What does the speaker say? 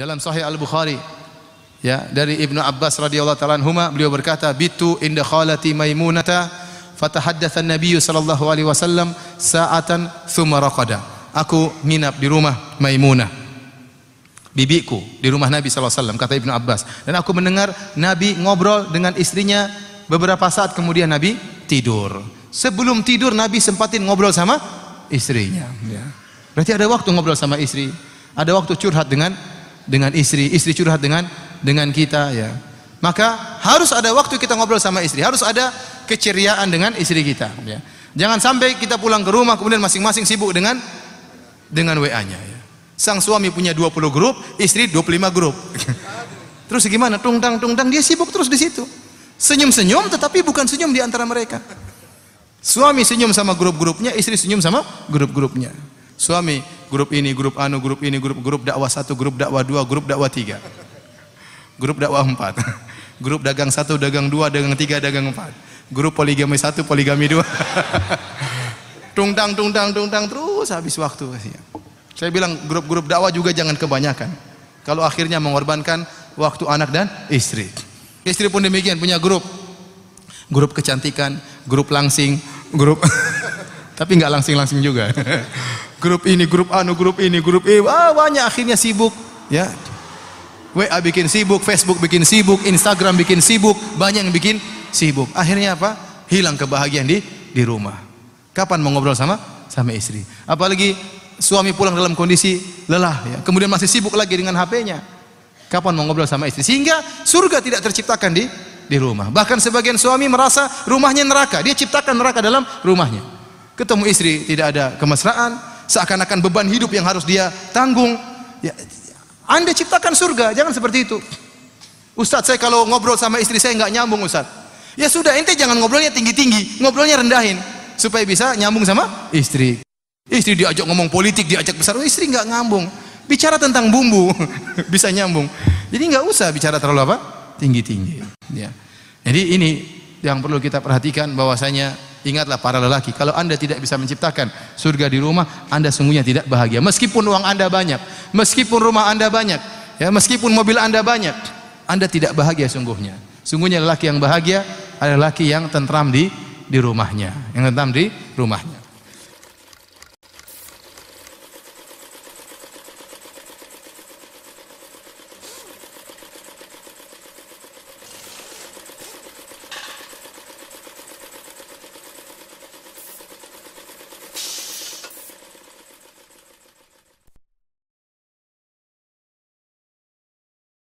Dalam Sahih Al-Bukhari ya dari Ibnu Abbas radhiyallahu taala anhuma beliau berkata bitu inda khalati maimunata fatahaddatsa an-nabiy sallallahu alaihi wasallam sa'atan thumma raqada. Aku nginap di rumah Maimunah bibiku di rumah Nabi sallallahu alaihi wasallam kata Ibnu Abbas. Dan aku mendengar Nabi ngobrol dengan istrinya beberapa saat kemudian Nabi tidur. Sebelum tidur Nabi sempatin ngobrol sama istrinya ya. berarti ada waktu ngobrol sama istri ada waktu curhat dengan dengan istri, istri curhat dengan dengan kita ya. Maka harus ada waktu kita ngobrol sama istri, harus ada keceriaan dengan istri kita ya. Jangan sampai kita pulang ke rumah kemudian masing-masing sibuk dengan dengan WA-nya ya. Sang suami punya 20 grup, istri 25 grup. terus gimana? Tungtang tungtang dia sibuk terus di situ. Senyum-senyum tetapi bukan senyum di antara mereka. Suami senyum sama grup-grupnya, istri senyum sama grup-grupnya. Suami grup ini, grup anu, grup ini, grup grup dakwah satu, grup dakwah dua, grup dakwah tiga, grup dakwah empat, grup dagang satu, dagang dua, dagang tiga, dagang empat, grup poligami satu, poligami dua. tungtang, tungtang, tungtang terus habis waktu. Saya bilang grup-grup dakwah juga jangan kebanyakan. Kalau akhirnya mengorbankan waktu anak dan istri. Istri pun demikian punya grup. Grup kecantikan, grup langsing, grup tapi nggak langsing-langsing juga. Grup ini, grup anu, grup ini, grup ini, wah banyak akhirnya sibuk, ya. WA bikin sibuk, Facebook bikin sibuk, Instagram bikin sibuk, banyak yang bikin sibuk. Akhirnya apa? Hilang kebahagiaan di di rumah. Kapan mau ngobrol sama sama istri? Apalagi suami pulang dalam kondisi lelah, ya. kemudian masih sibuk lagi dengan HP-nya. Kapan mau ngobrol sama istri? Sehingga surga tidak terciptakan di di rumah. Bahkan sebagian suami merasa rumahnya neraka. Dia ciptakan neraka dalam rumahnya. Ketemu istri tidak ada kemesraan, seakan-akan beban hidup yang harus dia tanggung. Ya, anda ciptakan surga, jangan seperti itu. Ustadz saya kalau ngobrol sama istri saya nggak nyambung Ustadz. Ya sudah, ente jangan ngobrolnya tinggi-tinggi, ngobrolnya rendahin supaya bisa nyambung sama istri. Istri diajak ngomong politik, diajak besar, oh, istri nggak nyambung. Bicara tentang bumbu bisa nyambung. Jadi nggak usah bicara terlalu apa? Tinggi-tinggi. Ya. Jadi ini yang perlu kita perhatikan bahwasanya Ingatlah para lelaki, kalau anda tidak bisa menciptakan surga di rumah, anda sungguhnya tidak bahagia. Meskipun uang anda banyak, meskipun rumah anda banyak, ya meskipun mobil anda banyak, anda tidak bahagia sungguhnya. Sungguhnya lelaki yang bahagia adalah lelaki yang tentram di di rumahnya, yang tentram di rumahnya.